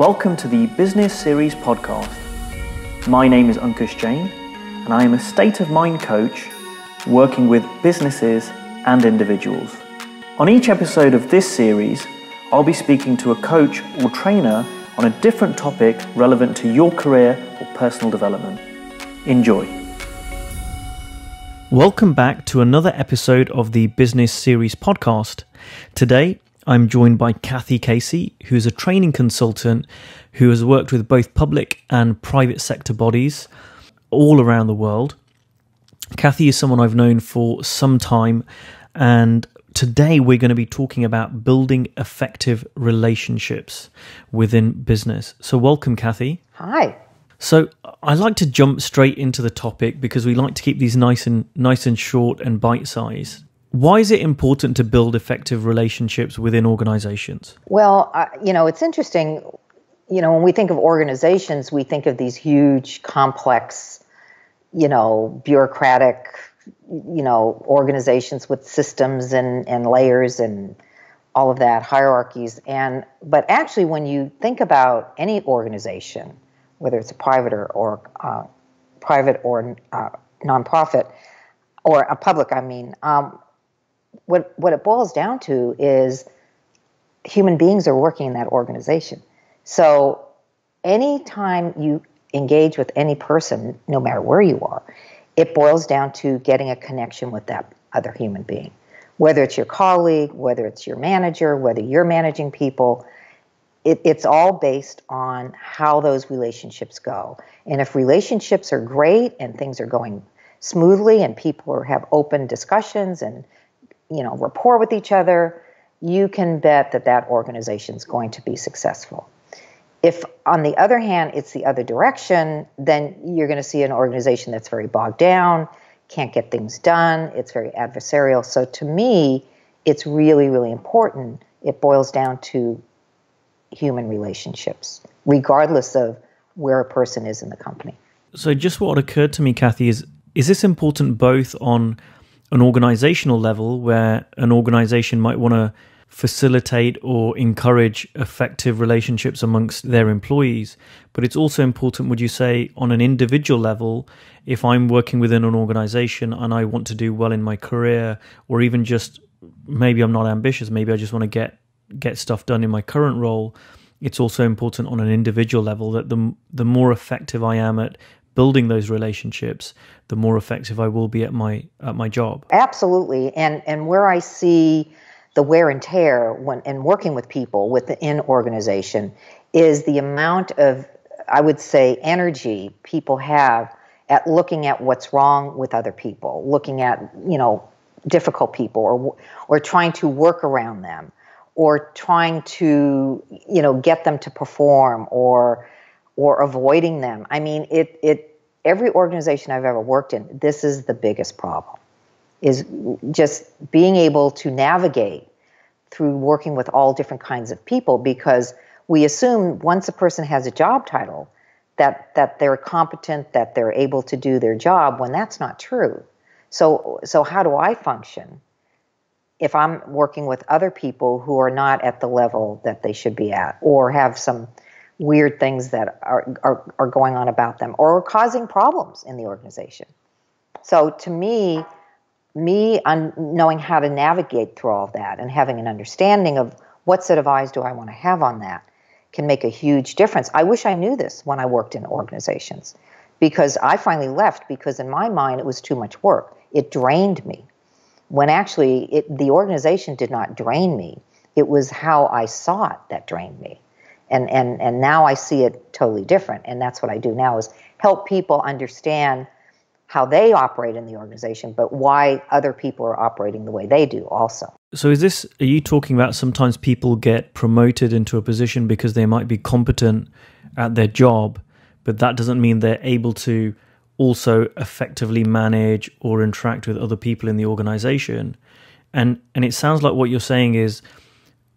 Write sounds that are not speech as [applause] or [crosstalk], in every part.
Welcome to the Business Series podcast. My name is Ankush Jain, and I am a state of mind coach working with businesses and individuals. On each episode of this series, I'll be speaking to a coach or trainer on a different topic relevant to your career or personal development. Enjoy. Welcome back to another episode of the Business Series podcast. Today, I'm joined by Cathy Casey, who's a training consultant who has worked with both public and private sector bodies all around the world. Cathy is someone I've known for some time, and today we're going to be talking about building effective relationships within business. So, welcome, Cathy. Hi. So, I like to jump straight into the topic because we like to keep these nice and nice and short and bite sized. Why is it important to build effective relationships within organizations? Well, you know, it's interesting. You know, when we think of organizations, we think of these huge, complex, you know, bureaucratic, you know, organizations with systems and, and layers and all of that, hierarchies. And but actually, when you think about any organization, whether it's a private or, or uh, private or uh, nonprofit, or a public, I mean, um, what what it boils down to is human beings are working in that organization. So anytime you engage with any person, no matter where you are, it boils down to getting a connection with that other human being. Whether it's your colleague, whether it's your manager, whether you're managing people, it, it's all based on how those relationships go. And if relationships are great and things are going smoothly and people are, have open discussions and you know rapport with each other, you can bet that that organization is going to be successful. If, on the other hand, it's the other direction, then you're going to see an organization that's very bogged down, can't get things done, it's very adversarial. So, to me, it's really, really important. It boils down to human relationships, regardless of where a person is in the company. So, just what occurred to me, Cathy, is is this important both on an organizational level where an organization might want to facilitate or encourage effective relationships amongst their employees. But it's also important, would you say, on an individual level, if I'm working within an organization and I want to do well in my career, or even just maybe I'm not ambitious, maybe I just want to get get stuff done in my current role. It's also important on an individual level that the the more effective I am at building those relationships, the more effective I will be at my at my job. Absolutely, and and where I see the wear and tear when and working with people within organization is the amount of I would say energy people have at looking at what's wrong with other people, looking at you know difficult people, or or trying to work around them, or trying to you know get them to perform, or or avoiding them. I mean, it it every organization I've ever worked in, this is the biggest problem. Is just being able to navigate through working with all different kinds of people because we assume once a person has a job title that that they're competent, that they're able to do their job when that's not true. So so how do I function if I'm working with other people who are not at the level that they should be at or have some weird things that are, are, are going on about them or are causing problems in the organization. So to me, me un- knowing how to navigate through all of that and having an understanding of what set of eyes do I want to have on that can make a huge difference. I wish I knew this when I worked in organizations because I finally left because in my mind it was too much work. It drained me. When actually it, the organization did not drain me. It was how I saw it that drained me and and and now I see it totally different. And that's what I do now is help people understand how they operate in the organization but why other people are operating the way they do also. So is this are you talking about sometimes people get promoted into a position because they might be competent at their job but that doesn't mean they're able to also effectively manage or interact with other people in the organization? And and it sounds like what you're saying is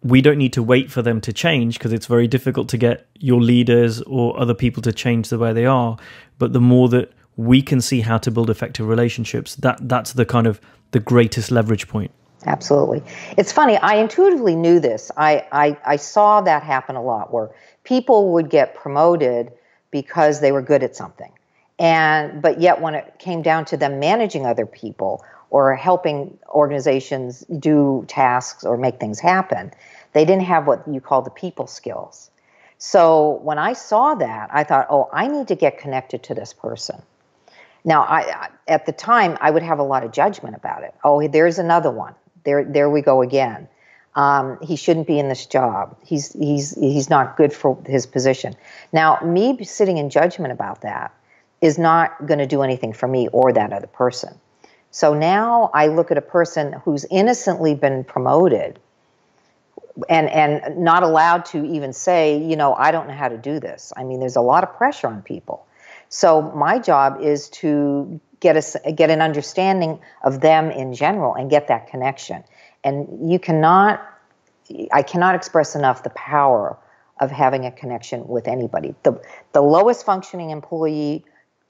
we don't need to wait for them to change because it's very difficult to get your leaders or other people to change the way they are. But the more that we can see how to build effective relationships, that that's the kind of the greatest leverage point. Absolutely. It's funny, I intuitively knew this. I, I, I saw that happen a lot where people would get promoted because they were good at something. And but yet when it came down to them managing other people or helping organizations do tasks or make things happen, they didn't have what you call the people skills. So when I saw that, I thought, "Oh, I need to get connected to this person." Now, I at the time I would have a lot of judgment about it. Oh, there's another one. There, there we go again. Um, he shouldn't be in this job. He's he's he's not good for his position. Now, me sitting in judgment about that is not going to do anything for me or that other person. So now I look at a person who's innocently been promoted and and not allowed to even say, you know, I don't know how to do this. I mean, there's a lot of pressure on people. So my job is to get a, get an understanding of them in general and get that connection. And you cannot, I cannot express enough the power of having a connection with anybody. The, the lowest functioning employee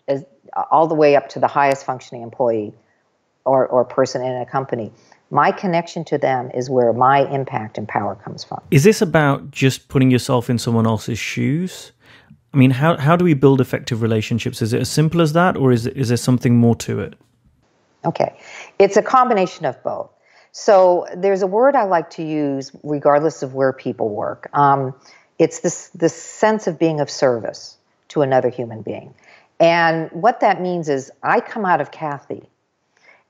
is all the way up to the highest functioning employee or, or person in a company. My connection to them is where my impact and power comes from. Is this about just putting yourself in someone else's shoes? I mean, how how do we build effective relationships? Is it as simple as that, or is it, is there something more to it? Okay, it's a combination of both. So there's a word I like to use, regardless of where people work. Um, it's this this sense of being of service to another human being, and what that means is I come out of Cathy,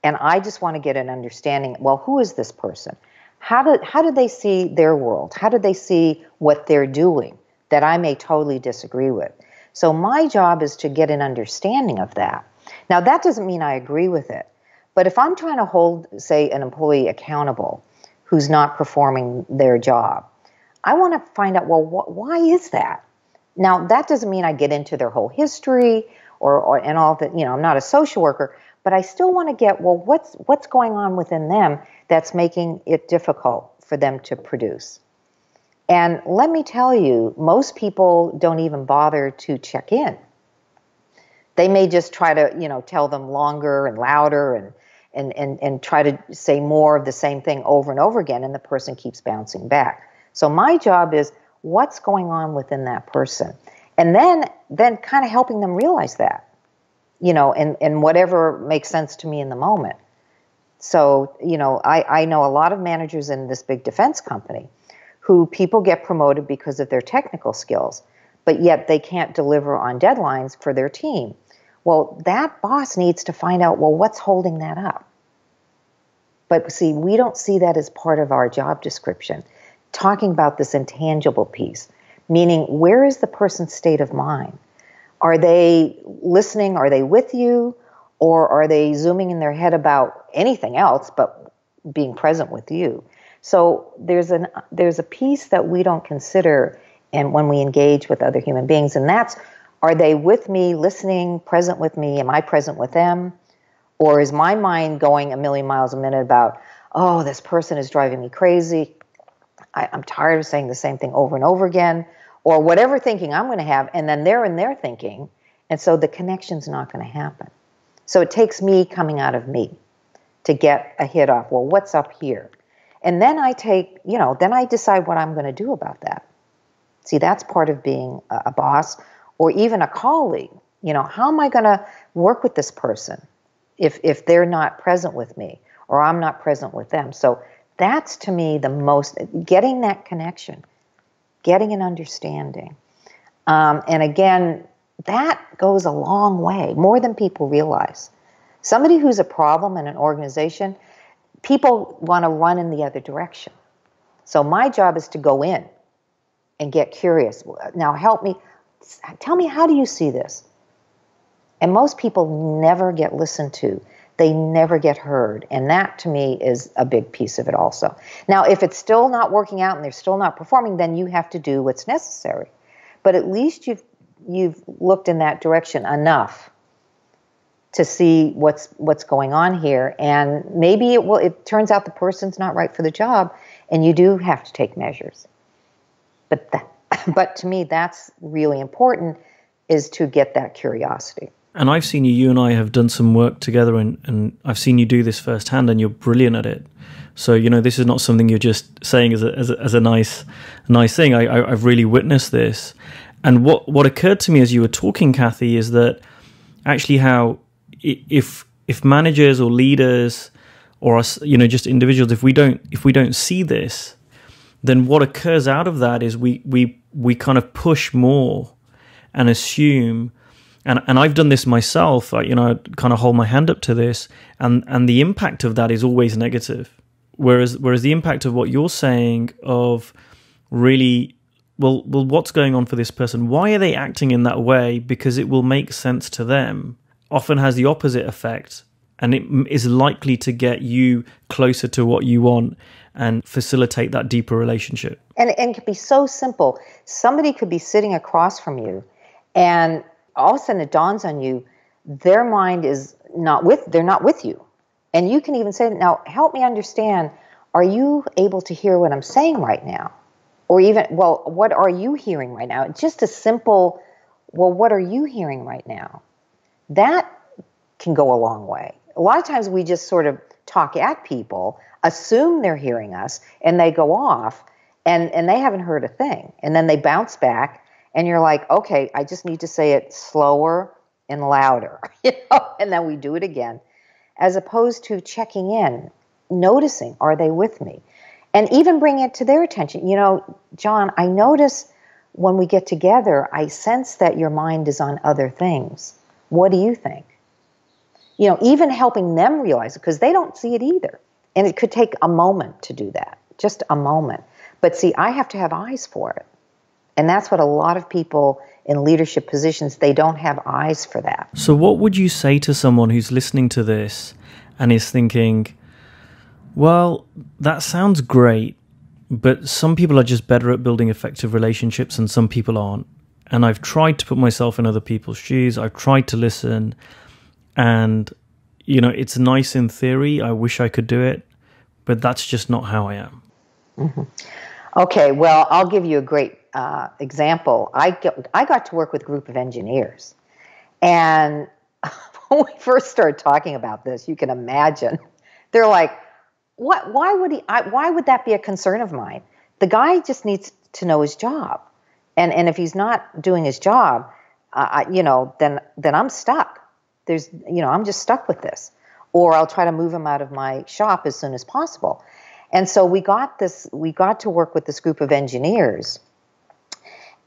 and I just want to get an understanding. Well, who is this person? How do how do they see their world? How do they see what they're doing? that I may totally disagree with. So my job is to get an understanding of that. Now, that doesn't mean I agree with it. But if I'm trying to hold, say, an employee accountable who's not performing their job, I want to find out, well, wh- why is that? Now, that doesn't mean I get into their whole history or, or and all that, you know, I'm not a social worker, but I still want to get, well, what's what's going on within them that's making it difficult for them to produce? And let me tell you, most people don't even bother to check in. They may just try to, you know, tell them longer and louder and and, and, and try to say more of the same thing over and over again, and the person keeps bouncing back. So my job is what's going on within that person. And then then kind of helping them realize that, you know, and, and whatever makes sense to me in the moment. So, you know, I, I know a lot of managers in this big defense company who people get promoted because of their technical skills, but yet they can't deliver on deadlines for their team. Well, that boss needs to find out well, what's holding that up? But see, we don't see that as part of our job description. Talking about this intangible piece, meaning where is the person's state of mind? Are they listening? Are they with you? Or are they zooming in their head about anything else but being present with you? So there's an there's a piece that we don't consider and when we engage with other human beings and that's are they with me listening present with me am I present with them or is my mind going a million miles a minute about oh this person is driving me crazy I, I'm tired of saying the same thing over and over again or whatever thinking I'm going to have and then they're in their thinking and so the connection's not going to happen so it takes me coming out of me to get a hit off well what's up here and then I take, you know, then I decide what I'm going to do about that. See, that's part of being a boss or even a colleague. You know, how am I going to work with this person if if they're not present with me or I'm not present with them? So that's to me the most getting that connection, getting an understanding. Um, and again, that goes a long way, more than people realize. Somebody who's a problem in an organization, people want to run in the other direction. So my job is to go in and get curious. Now help me tell me how do you see this? And most people never get listened to. They never get heard. And that to me is a big piece of it also. Now, if it's still not working out and they're still not performing, then you have to do what's necessary. But at least you've you've looked in that direction enough to see what's what's going on here and maybe it will it turns out the person's not right for the job and you do have to take measures but that, [laughs] but to me that's really important is to get that curiosity And I've seen you, you and I have done some work together, and, and I've seen you do this firsthand, and you're brilliant at it. So you know, this is not something you're just saying as a as a, as a nice nice thing. I, I I've really witnessed this, and what what occurred to me as you were talking, Cathy, is that actually how if if managers or leaders or us, you know, just individuals, if we don't if we don't see this, then what occurs out of that is we we we kind of push more and assume and and I've done this myself. I, you know, kind of hold my hand up to this, and and the impact of that is always negative. Whereas whereas the impact of what you're saying of really well well what's going on for this person? Why are they acting in that way? Because it will make sense to them. Often has the opposite effect, and it is likely to get you closer to what you want and facilitate that deeper relationship. And and it can be so simple. Somebody could be sitting across from you, and all of a sudden it dawns on you, their mind is not with. They're not with you and you can even say, now help me understand, are you able to hear what I'm saying right now? Or even, well, what are you hearing right now? Just a simple, well, what are you hearing right now? That can go a long way. A lot of times we just sort of talk at people, assume they're hearing us, and they go off and, and they haven't heard a thing. And then they bounce back, and you're like, okay, I just need to say it slower and louder, [laughs] you know, and then we do it again as opposed to checking in, noticing, are they with me? And even bring it to their attention. You know, John, I notice when we get together, I sense that your mind is on other things. What do you think? You know, even helping them realize it because they don't see it either. And it could take a moment to do that, just a moment. But see, I have to have eyes for it. And that's what a lot of people in leadership positions, they don't have eyes for that. So, what would you say to someone who's listening to this and is thinking, well, that sounds great, but some people are just better at building effective relationships and some people aren't. And I've tried to put myself in other people's shoes, I've tried to listen, and, you know, it's nice in theory. I wish I could do it, but that's just not how I am. Mm-hmm. Okay, well, I'll give you a great uh, example, I get, I got to work with a group of engineers, and [laughs] when we first started talking about this, you can imagine they're like, "What? Why would he? I, why would that be a concern of mine? The guy just needs to know his job, and and if he's not doing his job, uh, I, you know, then then I'm stuck. There's, you know, I'm just stuck with this, or I'll try to move him out of my shop as soon as possible." And so we got this. We got to work with this group of engineers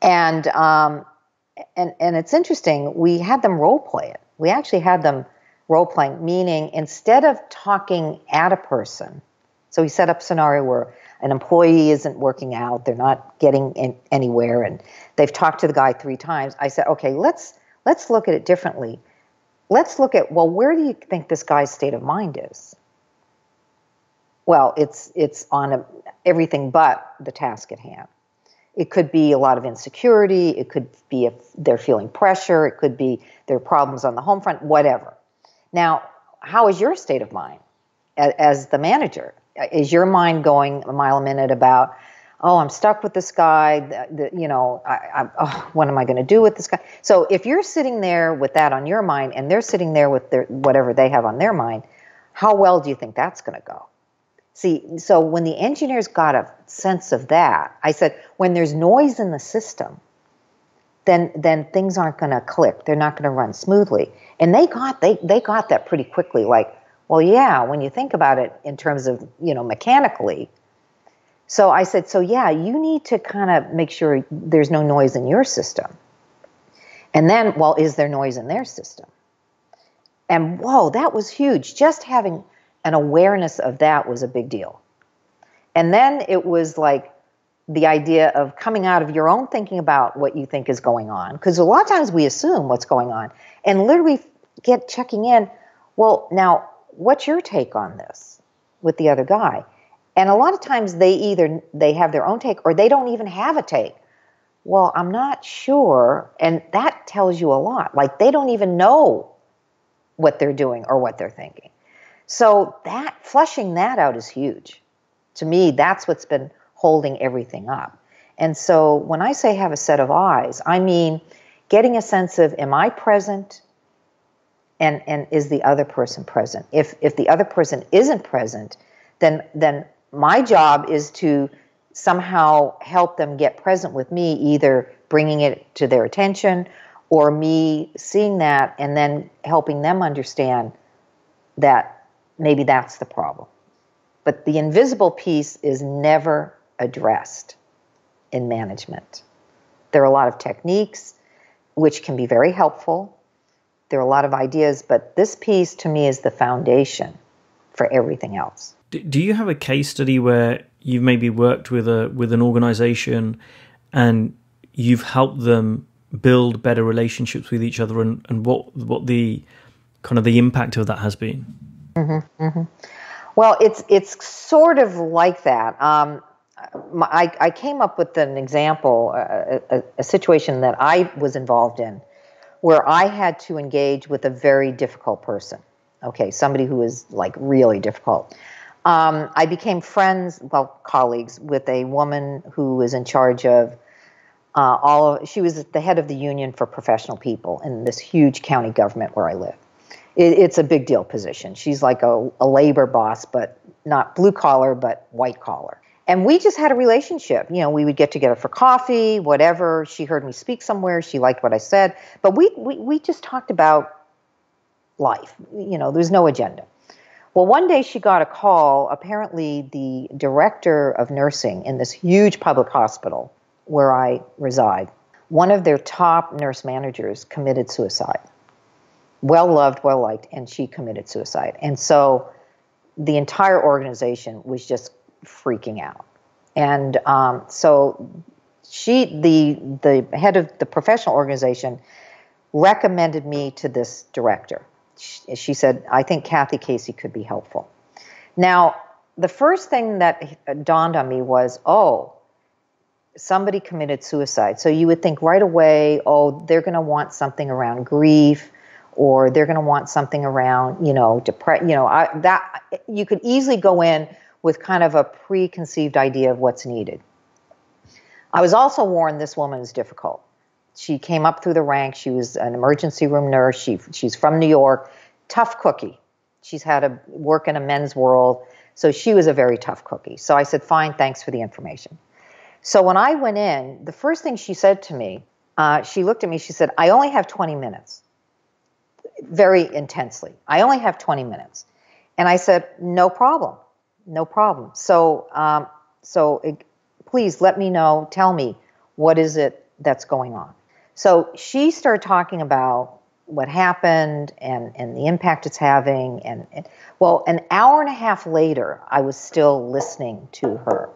and um, and and it's interesting. We had them role play it. We actually had them role playing, meaning instead of talking at a person, so we set up a scenario where an employee isn't working out, they're not getting in, anywhere, and they've talked to the guy three times. I said, okay, let's let's look at it differently. Let's look at well, where do you think this guy's state of mind is? Well, it's it's on a, everything but the task at hand. It could be a lot of insecurity. It could be if they're feeling pressure. It could be their problems on the home front, whatever. Now, how is your state of mind as, the manager? Is your mind going a mile a minute about, oh, I'm stuck with this guy. The, the, you know, I, I, oh, what am I going to do with this guy? So if you're sitting there with that on your mind, and they're sitting there with their whatever they have on their mind, how well do you think that's going to go? See, so when the engineers got a sense of that, I said, when there's noise in the system, then then things aren't going to click. They're not going to run smoothly. And they got they they got that pretty quickly. Like, well, yeah, when you think about it in terms of you know mechanically. So I said, so yeah, you need to kind of make sure there's no noise in your system. And then, well, is there noise in their system? And whoa, that was huge. Just having an awareness of that was a big deal. And then it was like the idea of coming out of your own thinking about what you think is going on. Because a lot of times we assume what's going on and literally get checking in. Well, now, what's your take on this with the other guy? And a lot of times they either they have their own take or they don't even have a take. Well, I'm not sure. And that tells you a lot. Like they don't even know what they're doing or what they're thinking. So that flushing that out is huge. To me, that's what's been holding everything up. And so when I say have a set of eyes, I mean getting a sense of am I present? and and is the other person present if if the other person isn't present then then my job is to somehow help them get present with me either bringing it to their attention or me seeing that and then helping them understand that maybe that's the problem but the invisible piece is never addressed in management there are a lot of techniques which can be very helpful there are a lot of ideas, but this piece to me is the foundation for everything else. Do you have a case study where you've maybe worked with a with an organization and you've helped them build better relationships with each other and, and what what the kind of the impact of that has been? Mm-hmm, mm-hmm. Well, it's it's sort of like that. Um, I, I came up with an example, a, a, a situation that I was involved in where I had to engage with a very difficult person. Okay, somebody who is like really difficult. Um, I became friends, well, colleagues, with a woman who was in charge of uh, all of. She was the head of the union for professional people in this huge county government where I live. It, it's a big deal position. She's like a, a labor boss, but not blue collar, but white collar and we just had a relationship. You know, we would get together for coffee, whatever. She heard me speak somewhere. She liked what I said, but we we, we just talked about life. You know, there's no agenda. Well, one day she got a call. Apparently, the director of nursing in this huge public hospital where I reside, one of their top nurse managers committed suicide. Well loved, well liked, and she committed suicide. And so the entire organization was just freaking out. And um, so she, the the head of the professional organization, recommended me to this director. She, she said, "I think Cathy Casey could be helpful." Now, the first thing that dawned on me was, "Oh, somebody committed suicide." So you would think right away, "Oh, they're going to want something around grief." Or they're going to want something around, you know, depression. You know, I, that you could easily go in with kind of a preconceived idea of what's needed. I was also warned this woman is difficult. She came up through the ranks. She was an emergency room nurse. She, she's from New York. Tough cookie. She's had to work in a men's world. So she was a very tough cookie. So I said, fine, thanks for the information. So when I went in, the first thing she said to me, uh, she looked at me, she said, I only have 20 minutes. Very intensely. I only have 20 minutes. And I said, no problem no problem. So, um, so it, please let me know. Tell me what is it that's going on. So she started talking about what happened and, and the impact it's having. And, and well, an hour and a half later, I was still listening to her.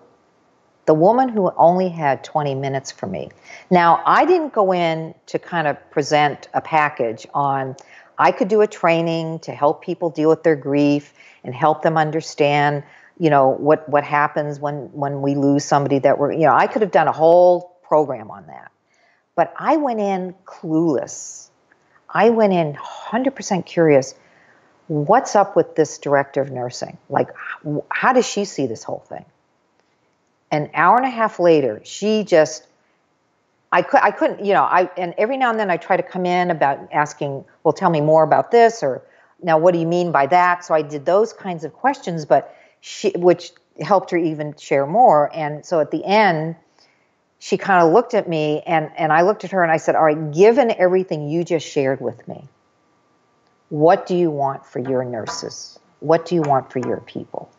The woman who only had 20 minutes for me. Now, I didn't go in to kind of present a package on, I could do a training to help people deal with their grief and help them understand you know what what happens when when we lose somebody that we're you know I could have done a whole program on that. But I went in clueless. I went in 100% curious what's up with this director of nursing? Like how does she see this whole thing? An hour and a half later she just I could I couldn't you know I and every now and then I try to come in about asking well tell me more about this or now what do you mean by that so I did those kinds of questions but she, which helped her even share more. And so at the end, she kind of looked at me and, and I looked at her and I said, All right, given everything you just shared with me, what do you want for your nurses? What do you want for your people?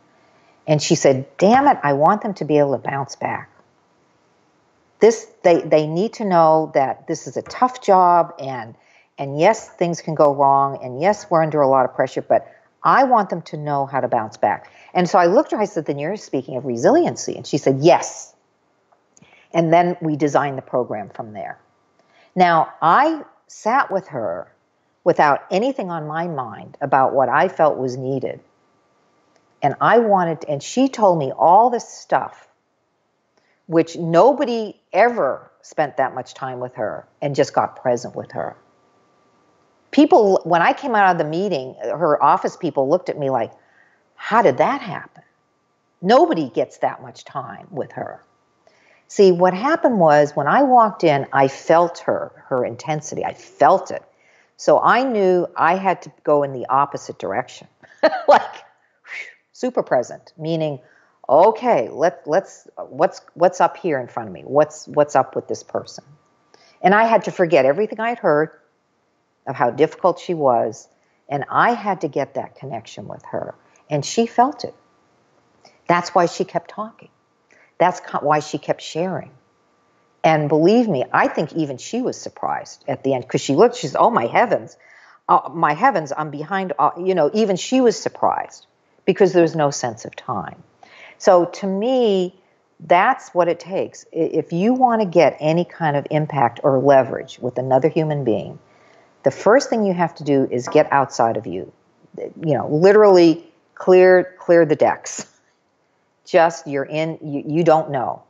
And she said, Damn it, I want them to be able to bounce back. This they, they need to know that this is a tough job and and yes, things can go wrong, and yes, we're under a lot of pressure, but I want them to know how to bounce back. And so I looked at her, I said, Then you're speaking of resiliency. And she said, Yes. And then we designed the program from there. Now, I sat with her without anything on my mind about what I felt was needed. And I wanted, and she told me all this stuff, which nobody ever spent that much time with her and just got present with her. People, when I came out of the meeting, her office people looked at me like, how did that happen? Nobody gets that much time with her. See, what happened was when I walked in, I felt her, her intensity. I felt it. So I knew I had to go in the opposite direction, [laughs] like super present, meaning, okay, let let's what's what's up here in front of me? What's what's up with this person? And I had to forget everything I had heard of how difficult she was, and I had to get that connection with her, and she felt it. That's why she kept talking. That's why she kept sharing. And believe me, I think even she was surprised at the end because she looked, she's, oh my heavens, uh, my heavens, I'm behind. Uh, you know, even she was surprised because there was no sense of time. So to me, that's what it takes. If you want to get any kind of impact or leverage with another human being, the first thing you have to do is get outside of you. You know, literally clear clear the decks. [laughs] Just you're in you, you don't know.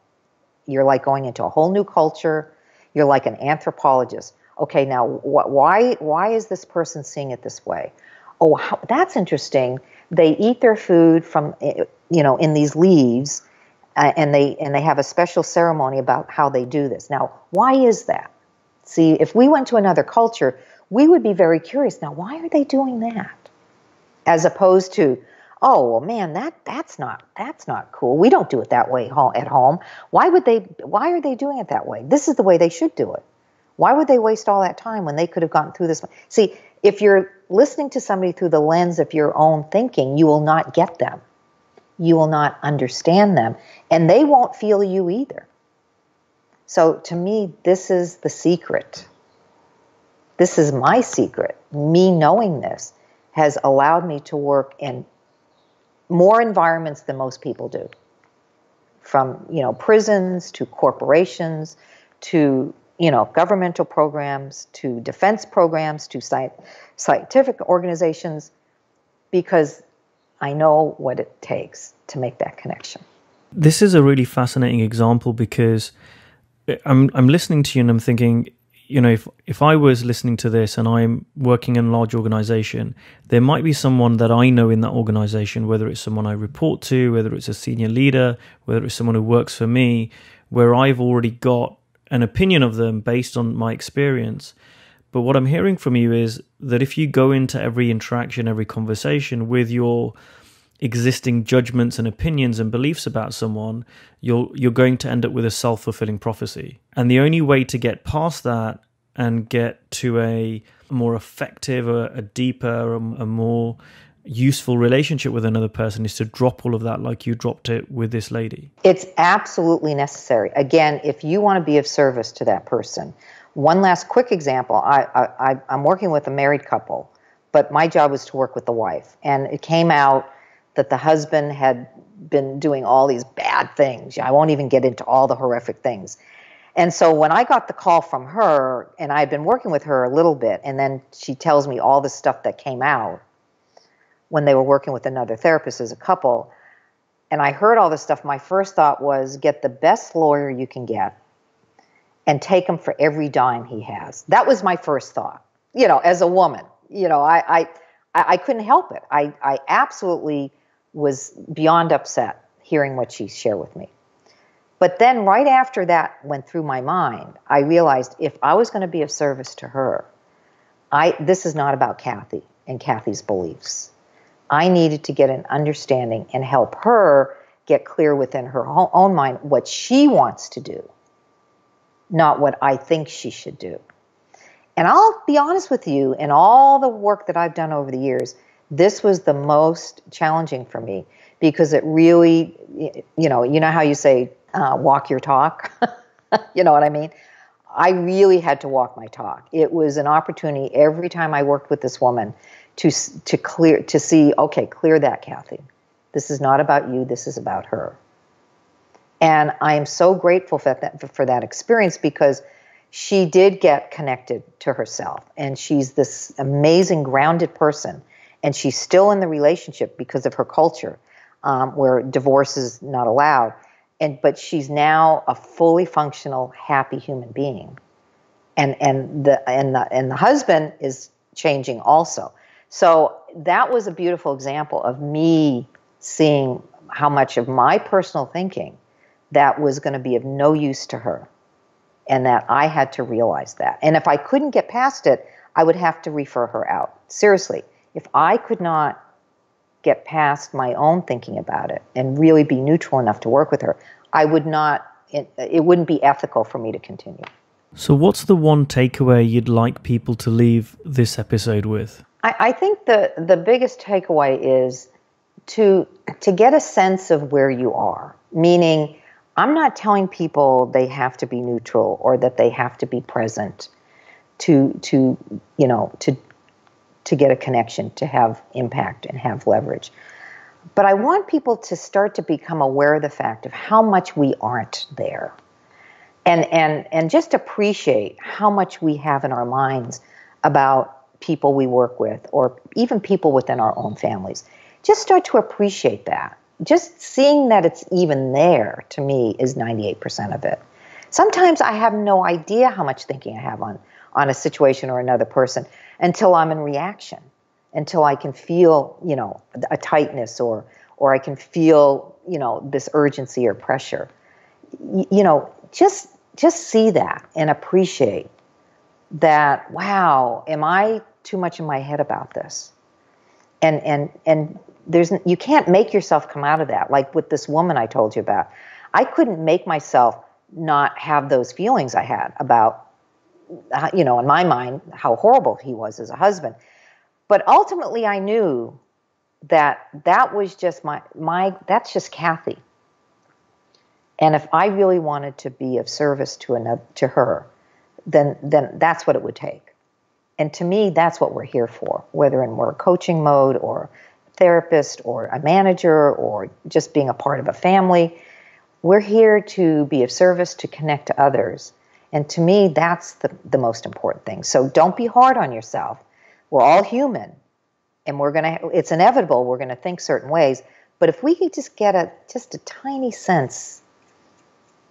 You're like going into a whole new culture. You're like an anthropologist. Okay, now wh- why why is this person seeing it this way? Oh, how, that's interesting. They eat their food from eh, you know in these leaves, uh, and they and they have a special ceremony about how they do this. Now, why is that? See, if we went to another culture, we would be very curious. Now, why are they doing that? As opposed to, oh well man that that's not that's not cool we don't do it that way at home why would they why are they doing it that way this is the way they should do it why would they waste all that time when they could have gotten through this? See if you're listening to somebody through the lens of your own thinking you will not get them. You will not understand them. And they won't feel you either. So to me this is the secret. This is my secret. Me knowing this has allowed me to work in more environments than most people do. From you know prisons to corporations to you know governmental programs to defense programs to sci- scientific organizations because I know what it takes to make that connection. This is a really fascinating example because eh, I'm I'm listening to you and I'm thinking you know, if if I was listening to this and I'm working in a large organization, there might be someone that I know in that organization, whether it's someone I report to, whether it's a senior leader, whether it's someone who works for me, where I've already got an opinion of them based on my experience. But what I'm hearing from you is that if you go into every interaction, every conversation with your existing judgments and opinions and beliefs about someone, you're you're going to end up with a self-fulfilling prophecy. And the only way to get past that and get to a more effective, a, a deeper, a, a more useful relationship with another person is to drop all of that like you dropped it with this lady. It's absolutely necessary. Again, if you want to be of service to that person. One last quick example I, I, I'm working with a married couple, but my job was to work with the wife. And it came out that the husband had been doing all these bad things. I won't even get into all the horrific things. And so when I got the call from her, and I had been working with her a little bit, and then she tells me all the stuff that came out when they were working with another therapist as a couple, and I heard all this stuff, my first thought was get the best lawyer you can get and take him for every dime he has. That was my first thought, you know, as a woman. You know, I, I, I couldn't help it. I, I absolutely was beyond upset hearing what she shared with me. But then, right after that went through my mind, I realized if I was going to be of service to her, I, this is not about Cathy and Cathy's beliefs. I needed to get an understanding and help her get clear within her own mind what she wants to do, not what I think she should do. And I'll be honest with you, in all the work that I've done over the years, this was the most challenging for me because it really, you know, you know how you say uh, walk your talk. [laughs] you know what I mean? I really had to walk my talk. It was an opportunity every time I worked with this woman to to clear to see. Okay, clear that, Cathy. This is not about you. This is about her. And I am so grateful for that for that experience because she did get connected to herself, and she's this amazing grounded person and she's still in the relationship because of her culture, um, where divorce is not allowed. And but she's now a fully functional, happy human being, and and the and the and the husband is changing also. So that was a beautiful example of me seeing how much of my personal thinking that was going to be of no use to her and that I had to realize that. And if I couldn't get past it, I would have to refer her out. Seriously, if I could not get past my own thinking about it and really be neutral enough to work with her, I would not, it, it wouldn't be ethical for me to continue. So, what's the one takeaway you'd like people to leave this episode with? I, I think the, the biggest takeaway is to, to get a sense of where you are, meaning, I'm not telling people they have to be neutral or that they have to be present to to you know to to get a connection, to have impact and have leverage. But I want people to start to become aware of the fact of how much we aren't there. And and and just appreciate how much we have in our minds about people we work with or even people within our own families. Just start to appreciate that. Just seeing that it's even there to me is 98% of it. Sometimes I have no idea how much thinking I have on on a situation or another person until I'm in reaction, until I can feel, you know, a tightness or or I can feel, you know, this urgency or pressure. Y- you know, just just see that and appreciate that wow, am I too much in my head about this? And and and there's you can't make yourself come out of that like with this woman I told you about. I couldn't make myself not have those feelings I had about uh, you know, in my mind, how horrible he was as a husband. But ultimately, I knew that that was just my my that's just Cathy. And if I really wanted to be of service to another to her, then then that's what it would take. And to me, that's what we're here for, whether in more coaching mode or therapist or a manager or just being a part of a family. We're here to be of service, to connect to others and to me, that's the, the most important thing. So don't be hard on yourself. We're all human and we're going to, it's inevitable, we're going to think certain ways. But if we could just get a, just a tiny sense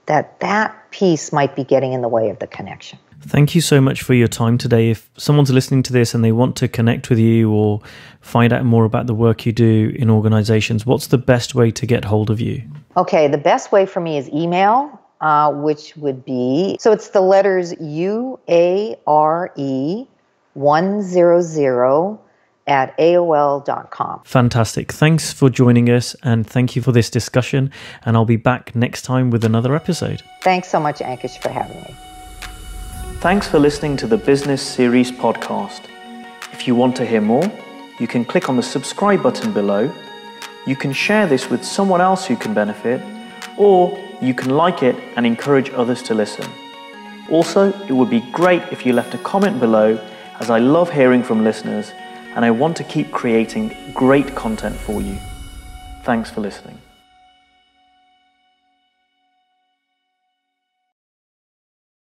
that that piece might be getting in the way of the connection. Thank you so much for your time today. If someone's listening to this and they want to connect with you or find out more about the work you do in organizations, what's the best way to get hold of you? Okay, the best way for me is email uh, which would be so it's the letters U A R E 100 at AOL.com. Fantastic. Thanks for joining us and thank you for this discussion. And I'll be back next time with another episode. Thanks so much, Ankush, for having me. Thanks for listening to the Business Series podcast. If you want to hear more, you can click on the subscribe button below. You can share this with someone else who can benefit, or you can like it and encourage others to listen. Also, it would be great if you left a comment below as I love hearing from listeners and I want to keep creating great content for you. Thanks for listening.